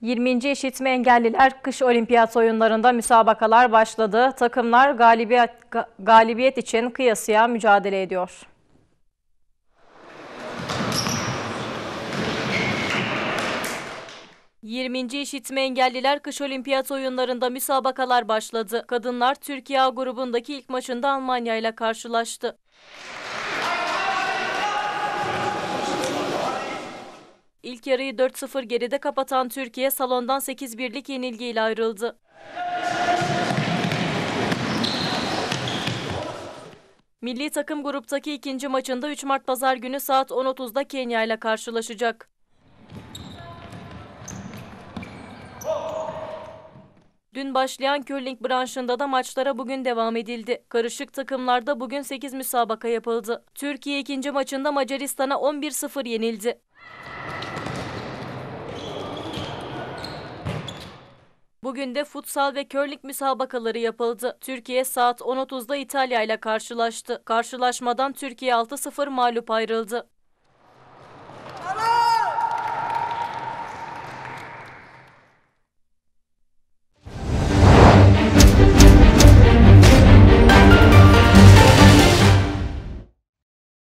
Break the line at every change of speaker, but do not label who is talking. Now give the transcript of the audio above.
20. İşitme Engelliler Kış Olimpiyat Oyunlarında müsabakalar başladı. Takımlar galibiyet, ga- galibiyet için kıyasıya mücadele ediyor. ...20. İşitme Engelliler Kış Olimpiyat Oyunlarında müsabakalar başladı. Kadınlar Türkiye grubundaki ilk maçında Almanya ile karşılaştı. İlk yarıyı 4-0 geride kapatan Türkiye salondan 8-1'lik yenilgiyle ayrıldı. Milli takım gruptaki ikinci maçında 3 Mart Pazar günü saat 10.30'da Kenya ile karşılaşacak. Dün başlayan curling branşında da maçlara bugün devam edildi. Karışık takımlarda bugün 8 müsabaka yapıldı. Türkiye ikinci maçında Macaristan'a 11-0 yenildi. Bugün de futsal ve curling müsabakaları yapıldı. Türkiye saat 10.30'da İtalya ile karşılaştı. Karşılaşmadan Türkiye 6-0 mağlup ayrıldı.